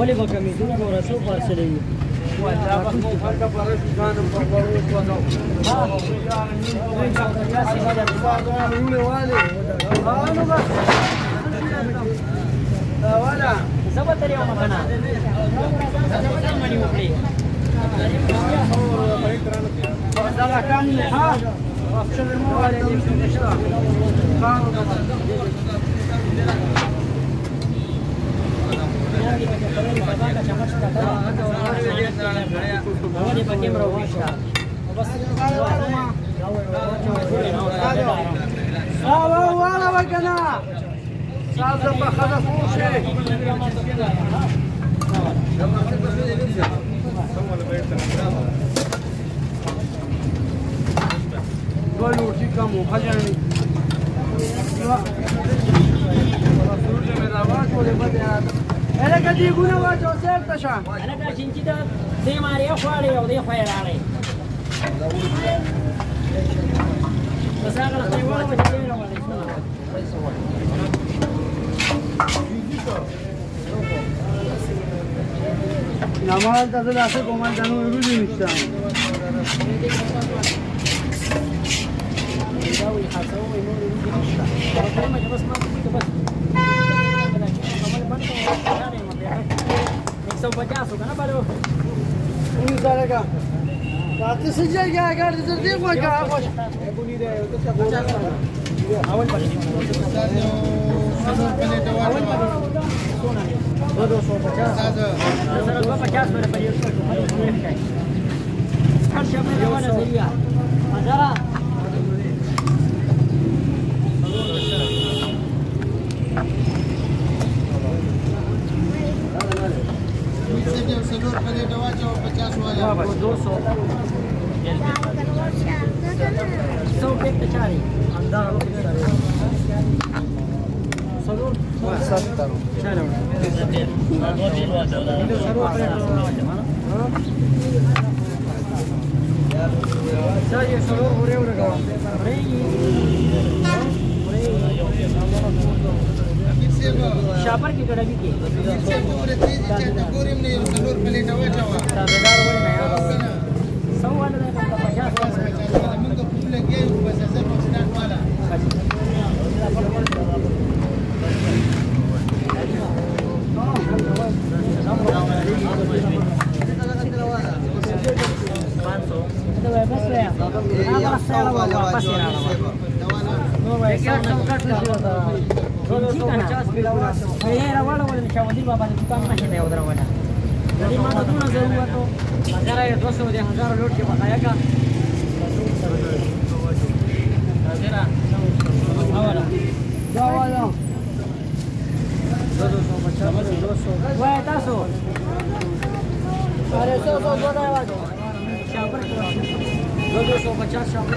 ولې به کمیدونکو ورسو فاصله وي زبر ترې ومه که نه منې وکړې دا کان نه ها का मौका जाने اله کدی ګونه وا چې اوسه ته شه اله دا شینچی دا دې ماریا خواړې او دې خوې راړې بس هغه له خپل وره چې نه ولې نماز ته دلته کومه ځانو ورو دي نشته Altı sıcak ya kardeşim değil mi hocam? Hoş. Her şey böyle bana zeliyor. شاپر کی بھی کی دو سو پچاس شامل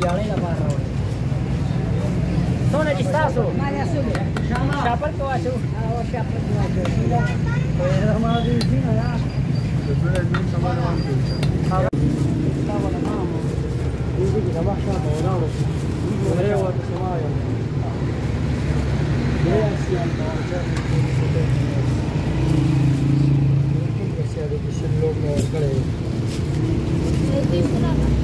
ویاړې لپاره راوړي څونه چې تاسو شاپر کې واچو او شاپر کې واچو ما دې دې نه Thank you.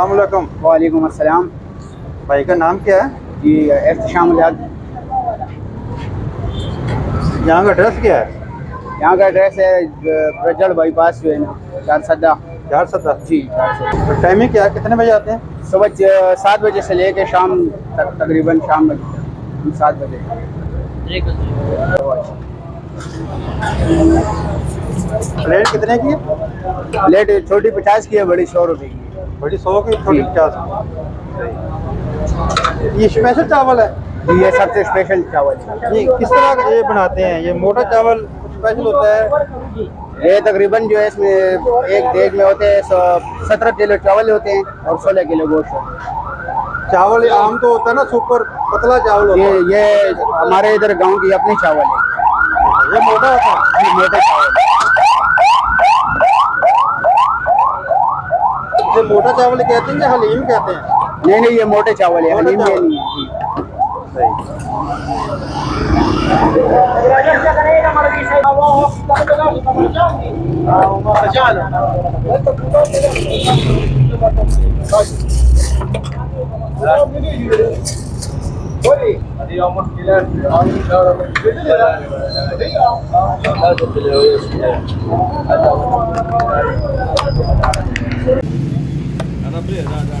السلام علیکم وعلیکم السلام بھائی کا نام کیا ہے جی احتشام احتجام یہاں کا ایڈریس کیا ہے یہاں کا ایڈریس ہے بائی پاس جو ہے نا چار سدہ چار سدہ جی چار سدہ ٹائمنگ کیا ہے کتنے بجے آتے ہیں صبح سات بجے سے لے کے شام تک تقریباً شام سات بجے پلیٹ کتنے کی ہے پلیٹ چھوٹی پچاس کی ہے بڑی سو ہوئی کی بڑی سو کی چھوٹی پچاس جی۔ یہ اسپیشل اسپیشل چاول چاول ہے جی جی یہ یہ سب سے جی، کس طرح کا بناتے ہیں یہ موٹا چاول اسپیشل ہوتا ہے یہ تقریباً جو ہے اس میں ایک دیگ میں ہوتے ہیں سترہ کلو چاول ہوتے ہیں اور سولہ کلو گوشت چاول عام تو ہوتا ہے نا سپر پتلا چاول ہوتا ہے یہ ہمارے ادھر گاؤں کی اپنی چاول ہے یہ موٹا ہوتا ہے جی، موٹا چاول اسے موٹا چاول کہتے ہیں یا حلیم کہتے ہیں نہیں نہیں یہ موٹے چاول ہے حلیم نہیں Gabriel, dá, dá,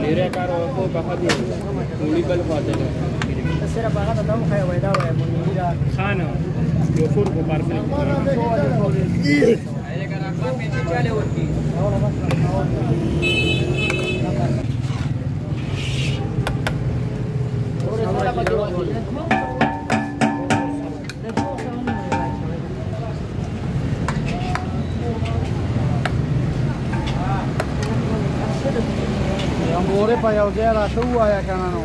میرے کار پاتے بہت ہے نقصان ہے pa je odjela tua je kanano.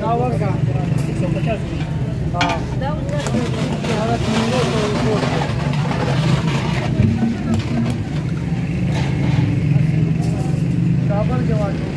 Da volka. Da volka. Double jawab.